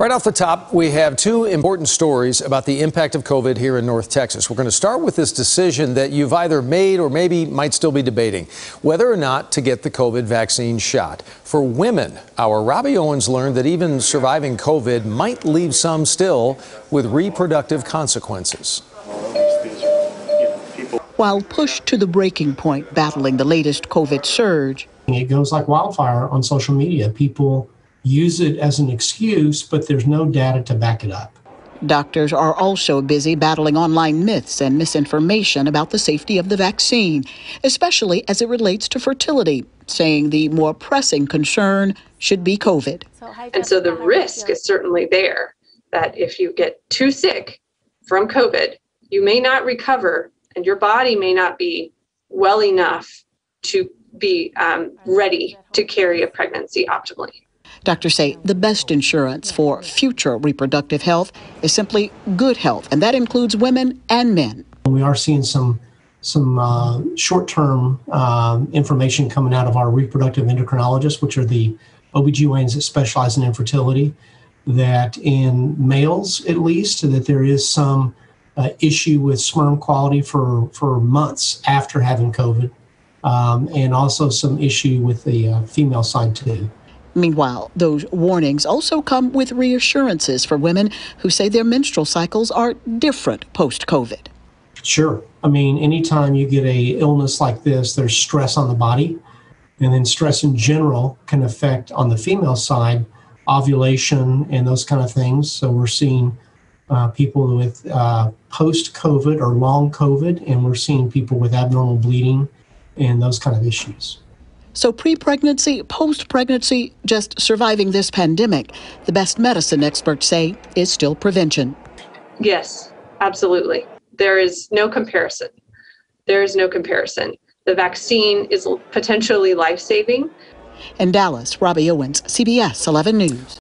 Right off the top, we have two important stories about the impact of COVID here in North Texas. We're going to start with this decision that you've either made or maybe might still be debating whether or not to get the COVID vaccine shot. For women, our Robbie Owens learned that even surviving COVID might leave some still with reproductive consequences. While pushed to the breaking point battling the latest COVID surge, it goes like wildfire on social media. People use it as an excuse, but there's no data to back it up. Doctors are also busy battling online myths and misinformation about the safety of the vaccine, especially as it relates to fertility, saying the more pressing concern should be COVID. And so the risk is certainly there that if you get too sick from COVID, you may not recover and your body may not be well enough to be um, ready to carry a pregnancy optimally. Doctors say the best insurance for future reproductive health is simply good health, and that includes women and men. We are seeing some some uh, short-term um, information coming out of our reproductive endocrinologists, which are the OBGYNs that specialize in infertility, that in males at least, that there is some uh, issue with sperm quality for, for months after having COVID, um, and also some issue with the uh, female side too. Meanwhile, those warnings also come with reassurances for women who say their menstrual cycles are different post COVID. Sure. I mean, anytime you get a illness like this, there's stress on the body, and then stress in general can affect on the female side ovulation and those kind of things. So we're seeing uh, people with uh, post COVID or long COVID, and we're seeing people with abnormal bleeding and those kind of issues. So, pre pregnancy, post pregnancy, just surviving this pandemic, the best medicine experts say is still prevention. Yes, absolutely. There is no comparison. There is no comparison. The vaccine is potentially life saving. In Dallas, Robbie Owens, CBS 11 News.